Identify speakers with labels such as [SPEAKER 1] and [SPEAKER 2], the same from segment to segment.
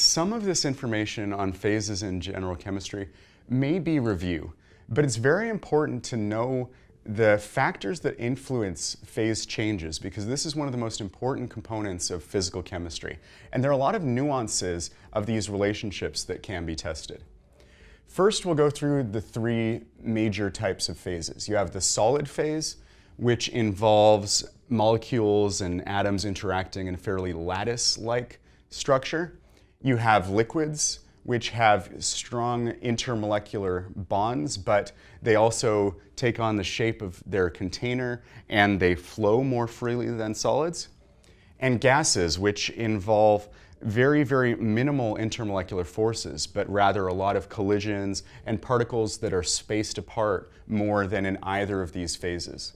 [SPEAKER 1] Some of this information on phases in general chemistry may be review, but it's very important to know the factors that influence phase changes because this is one of the most important components of physical chemistry. And there are a lot of nuances of these relationships that can be tested. First, we'll go through the three major types of phases. You have the solid phase, which involves molecules and atoms interacting in a fairly lattice-like structure. You have liquids, which have strong intermolecular bonds, but they also take on the shape of their container and they flow more freely than solids. And gases, which involve very, very minimal intermolecular forces, but rather a lot of collisions and particles that are spaced apart more than in either of these phases.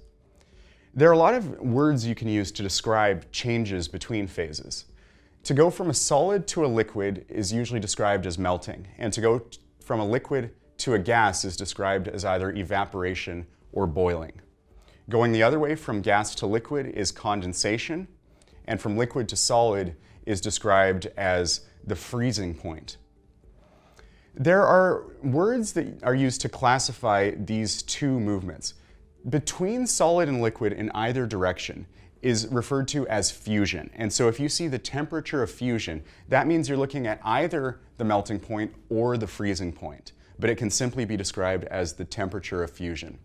[SPEAKER 1] There are a lot of words you can use to describe changes between phases. To go from a solid to a liquid is usually described as melting, and to go from a liquid to a gas is described as either evaporation or boiling. Going the other way from gas to liquid is condensation, and from liquid to solid is described as the freezing point. There are words that are used to classify these two movements between solid and liquid in either direction is referred to as fusion. And so if you see the temperature of fusion, that means you're looking at either the melting point or the freezing point, but it can simply be described as the temperature of fusion.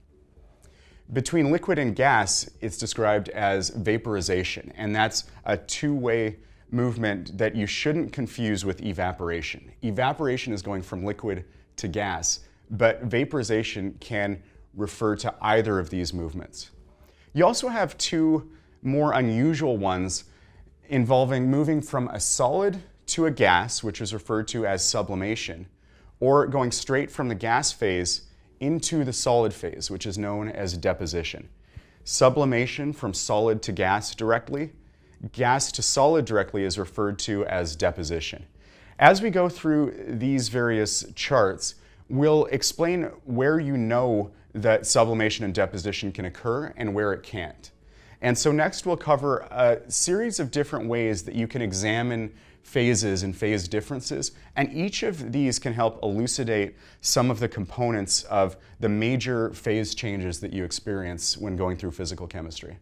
[SPEAKER 1] Between liquid and gas, it's described as vaporization, and that's a two-way movement that you shouldn't confuse with evaporation. Evaporation is going from liquid to gas, but vaporization can refer to either of these movements. You also have two more unusual ones involving moving from a solid to a gas, which is referred to as sublimation, or going straight from the gas phase into the solid phase, which is known as deposition. Sublimation from solid to gas directly, gas to solid directly is referred to as deposition. As we go through these various charts, we'll explain where you know that sublimation and deposition can occur and where it can't. And so next we'll cover a series of different ways that you can examine phases and phase differences, and each of these can help elucidate some of the components of the major phase changes that you experience when going through physical chemistry.